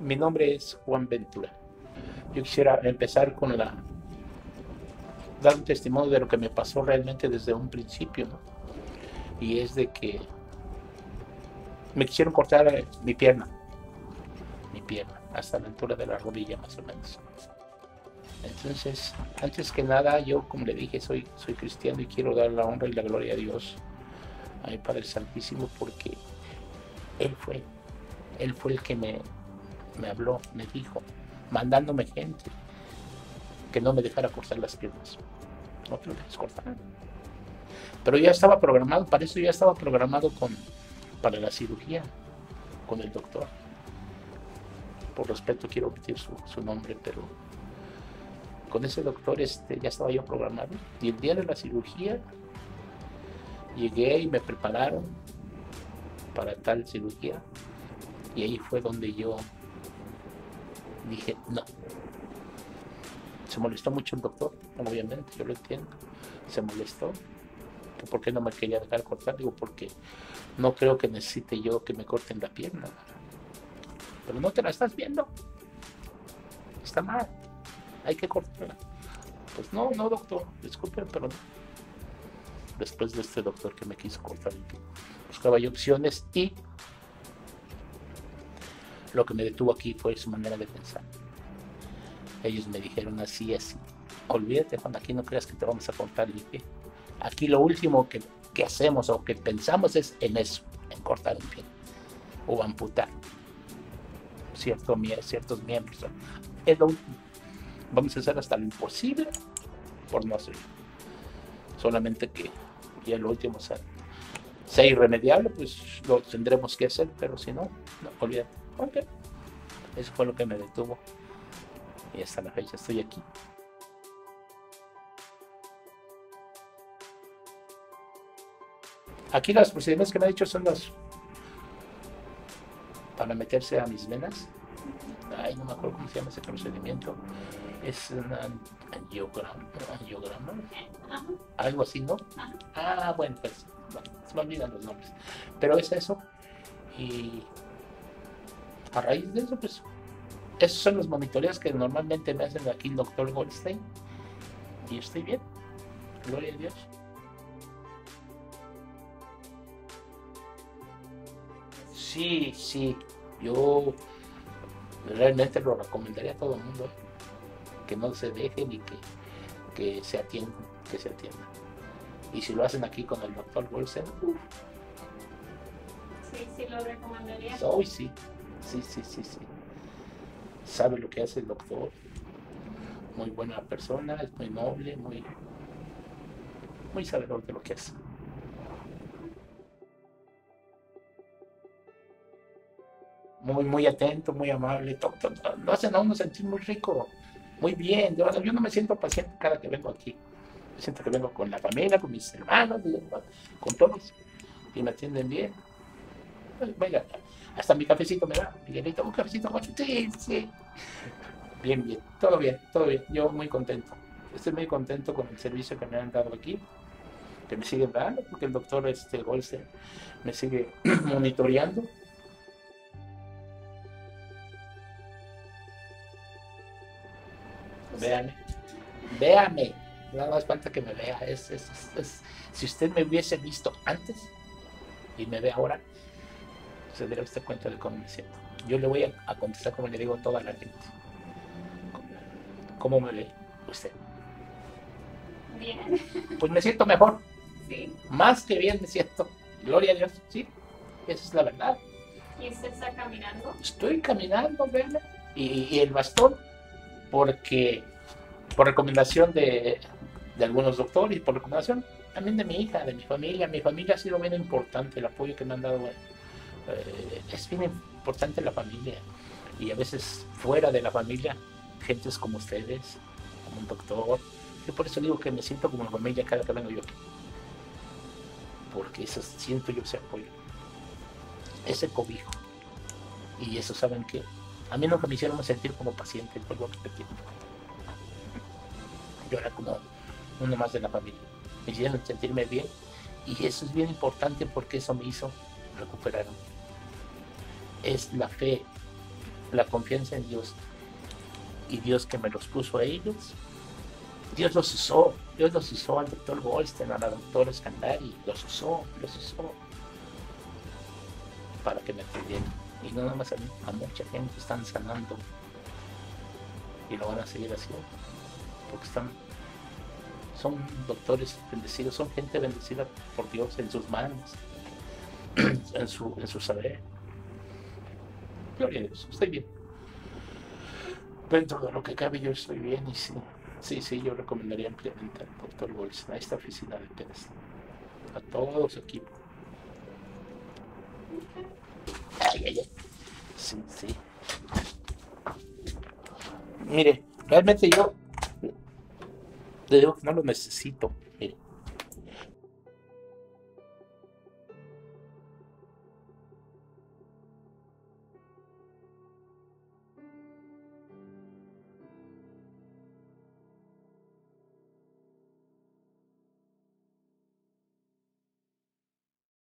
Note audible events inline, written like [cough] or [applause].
Mi nombre es Juan Ventura. Yo quisiera empezar con la dar un testimonio de lo que me pasó realmente desde un principio. Y es de que me quisieron cortar eh, mi pierna, mi pierna, hasta la altura de la rodilla más o menos. Entonces, antes que nada, yo como le dije, soy, soy cristiano y quiero dar la honra y la gloria a Dios, a mi Padre Santísimo, porque Él fue, Él fue el que me, me habló, me dijo, mandándome gente que no me dejara cortar las piernas. No te lo dejes cortar. Pero ya estaba programado, para eso ya estaba programado con, para la cirugía, con el doctor. Por respeto quiero omitir su, su nombre, pero con ese doctor este, ya estaba yo programado. Y el día de la cirugía llegué y me prepararon para tal cirugía. Y ahí fue donde yo dije, no. Se molestó mucho el doctor, obviamente, yo lo entiendo. Se molestó. Que ¿Por qué no me quería dejar cortar? Digo, porque no creo que necesite yo que me corten la pierna. Pero no te la estás viendo. Está mal. Hay que cortarla. Pues no, no, doctor. Disculpen, pero no. Después de este doctor que me quiso cortar el pie. Buscaba yo opciones y lo que me detuvo aquí fue su manera de pensar. Ellos me dijeron así, así. Olvídate, Juan, aquí no creas que te vamos a cortar el pie. Aquí lo último que, que hacemos o que pensamos es en eso, en cortar un pie o amputar cierto, ciertos miembros. Es lo. Vamos a hacer hasta lo imposible por no hacerlo. Solamente que ya lo último sea, irremediable, pues lo tendremos que hacer, pero si no olvídate. Ok. Eso fue lo que me detuvo. Y hasta la fecha estoy aquí. Aquí los procedimientos que me ha dicho son los para meterse a mis venas. Ay, no me acuerdo cómo se llama ese procedimiento. Es un angiograma, angiograma algo así, ¿no? Ah, bueno, pues bueno, se me olvidan los nombres. Pero es eso. Y a raíz de eso, pues, esos son los monitoreos que normalmente me hacen aquí el doctor Goldstein. Y estoy bien. Gloria a Dios. Sí, sí. Yo realmente lo recomendaría a todo el mundo. Que no se dejen y que, que se atiendan, que se atiendan. Y si lo hacen aquí con el doctor Goldstein, uff. Sí, sí, lo recomendaría. Hoy sí. Sí, sí, sí, sí. Sabe lo que hace el doctor. Muy buena persona, es muy noble, muy, muy sabedor de lo que hace. Muy, muy atento, muy amable. Lo hacen a uno sentir muy rico, muy bien. Yo no me siento paciente cada que vengo aquí. Me siento que vengo con la familia, con mis hermanos, con todos. Y me atienden bien. Venga, hasta mi cafecito me da. Miguelito, un cafecito sí, sí. Bien, bien, todo bien, todo bien. Yo muy contento. Estoy muy contento con el servicio que me han dado aquí, que me siguen dando, porque el doctor este, Golse me sigue [clears throat] monitoreando. Véame, véame, nada más falta que me vea. Es, es, es, si usted me hubiese visto antes y me ve ahora, se dará usted cuenta de cómo me siento. Yo le voy a, a contestar como le digo a toda la gente. ¿Cómo me ve usted? Bien. Pues me siento mejor. Sí. Más que bien me siento. Gloria a Dios. Sí, esa es la verdad. ¿Y usted está caminando? Estoy caminando, ¿verdad? Y, y el bastón, porque por recomendación de, de algunos doctores y por recomendación también de mi hija, de mi familia. Mi familia ha sido bien importante, el apoyo que me han dado. Eh, es bien importante la familia. Y a veces fuera de la familia, gentes como ustedes, como un doctor. Yo por eso digo que me siento como familia cada que vengo yo. Porque eso siento yo ese apoyo, ese cobijo. Y eso saben que a mí nunca me hicieron sentir como paciente, vuelvo a repetir. Yo era como uno más de la familia. Me hicieron sentirme bien y eso es bien importante porque eso me hizo recuperarme. Es la fe la confianza en Dios y Dios que me los puso a ellos, Dios los usó, Dios los usó al doctor Goldstein, a la doctora Scandari, los usó, los usó para que me atendieran. Y no nada más a a mucha gente están sanando y lo van a seguir haciendo, porque están, son doctores bendecidos, son gente bendecida por Dios en sus manos, [clears throat] en su, en su saber. Gloria a Dios, estoy bien. Dentro de lo que cabe yo estoy bien y sí, sí, sí, yo recomendaría ampliamente al doctor Golson, a esta oficina de Pérez, a todo su. Ay, ay, ay. Sí, sí. Mire, realmente yo le digo que no lo necesito.